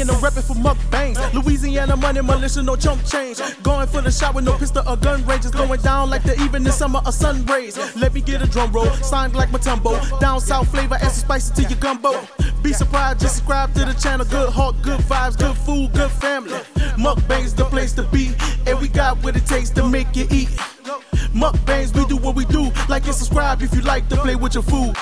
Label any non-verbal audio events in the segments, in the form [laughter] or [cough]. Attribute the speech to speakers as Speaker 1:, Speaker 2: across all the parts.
Speaker 1: and I'm reppin' for mukbangs. Louisiana money, militia, no chump change. Going for the shot with no pistol or gun ranges. Going down like the evening summer or sun rays. Let me get a drum roll, signed like Mutombo. Down south flavor, add some spices to your gumbo. Be surprised, just subscribe to the channel. Good heart, good vibes, good food, good family. Mukbangs the place to be, and we got what it takes to make you eat. Mukbangs, we do what we do. Like and subscribe if you like to play with your food.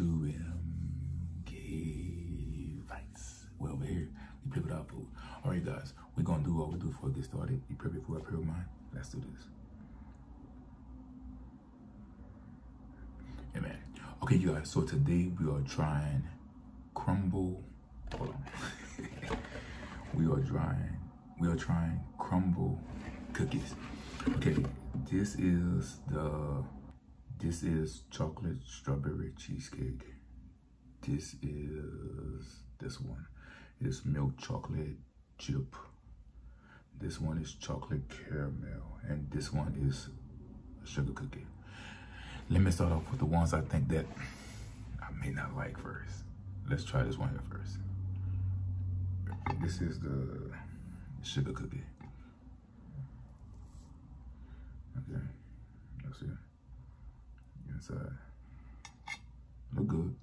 Speaker 2: To um, MK Bites. Well, over here, we play with our food. All right, guys, we're going to do what we do before we get started. You prepare for up here with mine? Let's do this. Man. Okay, you guys, so today we are trying Crumbl. Hold on. [laughs] we are trying, we are trying Crumbl cookies. Okay, this is the this is chocolate strawberry cheesecake. This is this one. It's milk chocolate chip. This one is chocolate caramel. And this one is sugar cookie. Let me start off with the ones I think that I may not like first. Let's try this one here first. This is the sugar cookie. Okay, let's see inside. Look good.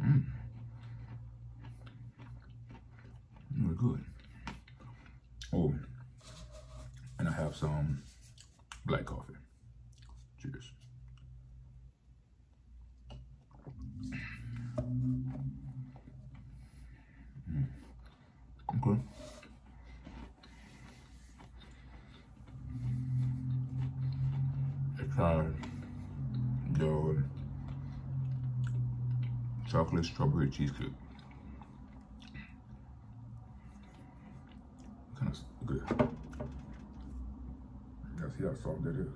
Speaker 2: Mm. Look good. Oh, and I have some black coffee. Cheers. Mm. Okay. I tried the chocolate strawberry cheesecake. Kind of good. You see how soft that is?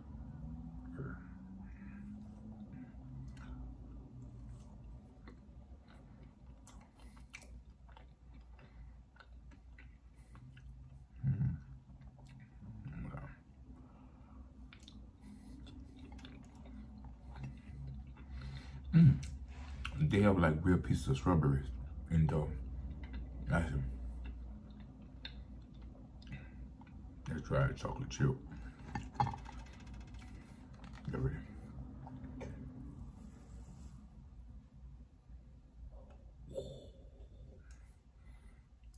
Speaker 2: Mm. They have like real pieces of strawberries the ice cream. Let's try a chocolate chip. Get ready.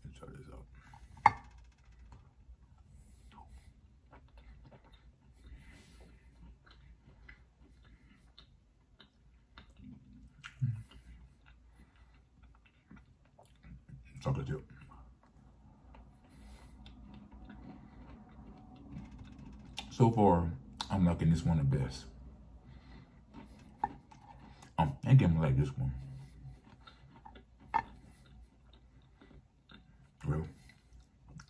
Speaker 2: Let's try this out. Chocolate chip. So far, I'm liking this one the best. Um, I think I'm like this one. Well,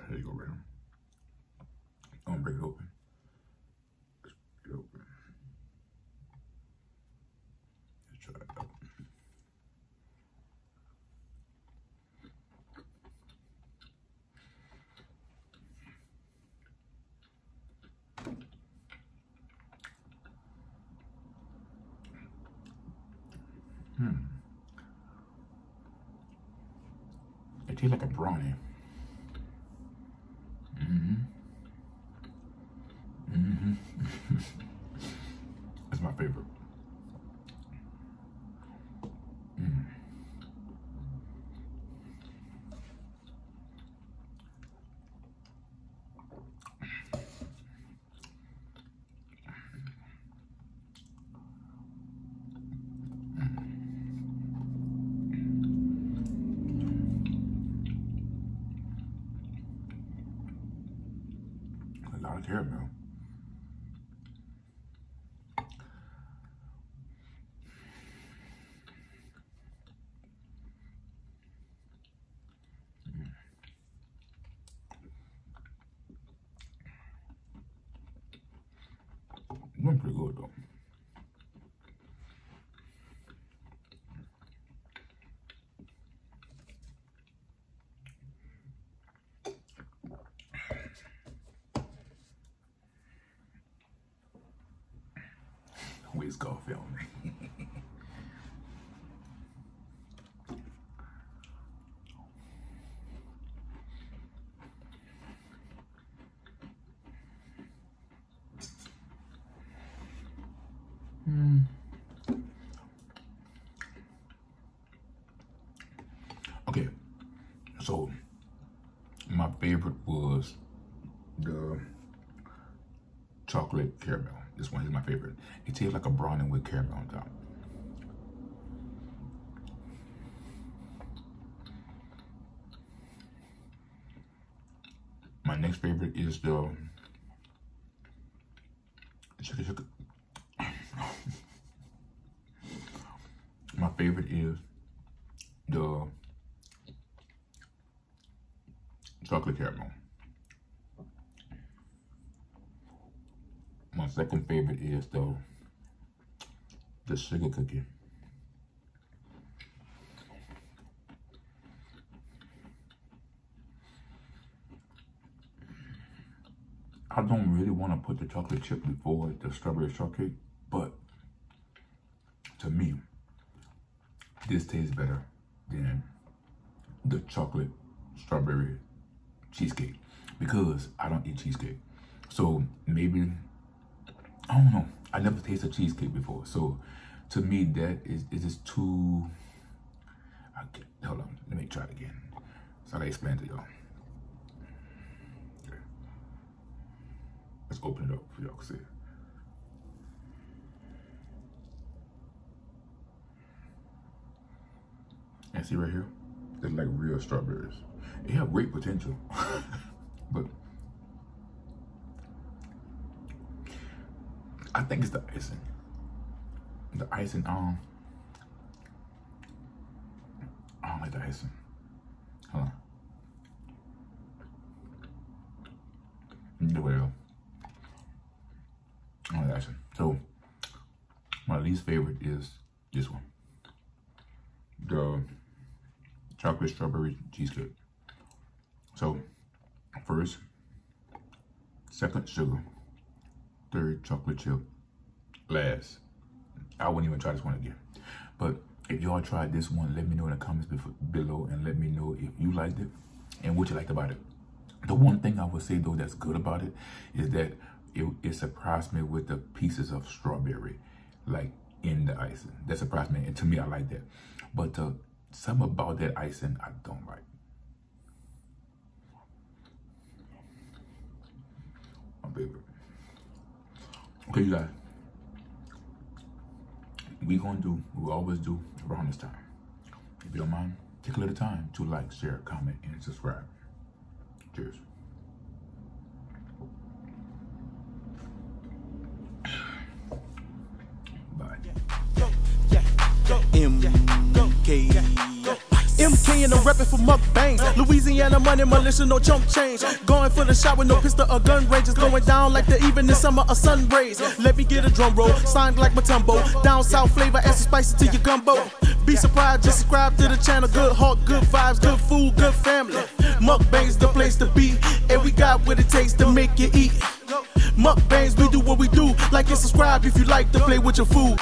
Speaker 2: here you go, Ram. I'm gonna break it open. Let's break it open. Let's try it out. Hmm. It tastes like a brownie. Mm-hmm. Mm-hmm. [laughs] That's my favorite. Mm. Caramel. Went pretty good though. Coffee on me. Hmm. Okay, so my favorite was the chocolate caramel. This one is my favorite. It tastes like a brownie with caramel on top. My next favorite is the sugar sugar. My favorite is the chocolate caramel. My second favorite is the the sugar cookie. I don't really want to put the chocolate chip before the strawberry shortcake, but to me, this tastes better than the chocolate strawberry cheesecake because I don't eat cheesecake. So maybe, I don't know. I never tasted cheesecake before. So to me, that is, is just too, okay, hold on, let me try it again. So I explain to y'all. Okay. Let's open it up for y'all to see. And see right here, it's like real strawberries. It have great potential, [laughs] but I think it's the icing. The icing, um, I don't like the icing. Hold on. The it I don't icing. So, my least favorite is this one. The chocolate strawberry cheesecake. So, first, second sugar, third chocolate chip, last. I wouldn't even try this one again. But if y'all tried this one, let me know in the comments below and let me know if you liked it and what you liked about it. The one thing I would say though that's good about it is that it, it surprised me with the pieces of strawberry like in the icing. That surprised me and to me I like that. But uh, some about that icing I don't like. My favorite. Okay, you guys. We gonna do we always do around this time. If you don't mind, take a little time to like, share, comment, and subscribe. Cheers. Bye.
Speaker 1: MK. MK and I'm reppin' for mukbangs. Louisiana money, militia, no chump change. Going for the shot with no pistol or gun ranges. Going down like the evening summer of sun rays. Let me get a drum roll, signed like Mutombo. Down south flavor, add some spices to your gumbo. Be surprised, just subscribe to the channel. Good heart, good vibes, good food, good family. Mukbangs the place to be, and we got what it takes to make you eat. Mukbangs, we do what we do. Like and subscribe if you like to play with your food.